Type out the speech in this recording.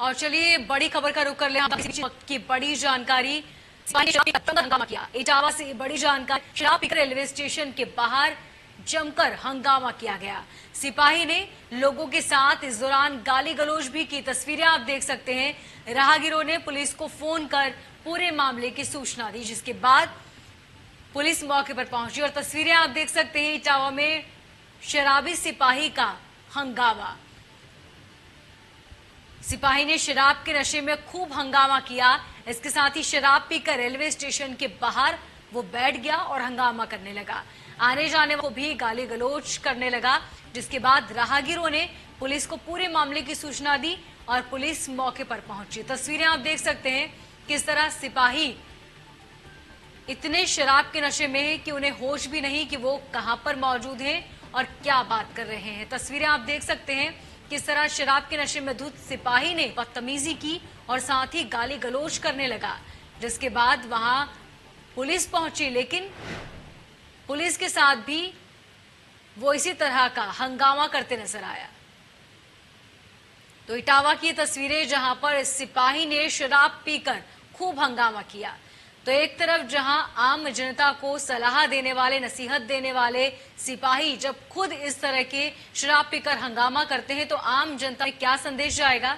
और चलिए, बड़ी खबर का रुख कर ले। की बड़ी जानकारी। हंगामा किया। इटावा से बड़ी जानकारी, शराब पीकर रेलवे स्टेशन के बाहर जमकर हंगामा किया गया। सिपाही ने लोगों के साथ इस दौरान गाली गलोज भी की। तस्वीरें आप देख सकते हैं। राहगीरों ने पुलिस को फ़ोन कर पूरे मामले की सूचना दी, जिसके बाद पुलिस मौके पर पहुँची। और तस्वीरें आप देख सकते हैं, इटावा में शराबी सिपाही का हंगामा। सिपाही ने शराब के नशे में खूब हंगामा किया। इसके साथ ही शराब पीकर रेलवे स्टेशन के बाहर वो बैठ गया और हंगामा करने लगा। आने जाने को भी गाली गलोच करने लगा, जिसके बाद राहगीरों ने पुलिस को पूरे मामले की सूचना दी और पुलिस मौके पर पहुँची। तस्वीरें आप देख सकते हैं किस तरह सिपाही इतने शराब के नशे में है कि उन्हें होश भी नहीं कि वो कहाँ पर मौजूद हैं और क्या बात कर रहे हैं। तस्वीरें आप देख सकते हैं किस तरह शराब के नशे में धुत सिपाही ने बदतमीजी की और साथ ही गाली गलोच करने लगा। जिसके बाद वहाँ पुलिस पहुँची, लेकिन पुलिस के साथ भी वो इसी तरह का हंगामा करते नज़र आया। तो इटावा की तस्वीरें जहाँ पर सिपाही ने शराब पीकर खूब हंगामा किया। तो एक तरफ़ जहाँ आम जनता को सलाह देने वाले, नसीहत देने वाले सिपाही जब खुद इस तरह के शराब पीकर हंगामा करते हैं तो आम जनता में क्या संदेश जाएगा?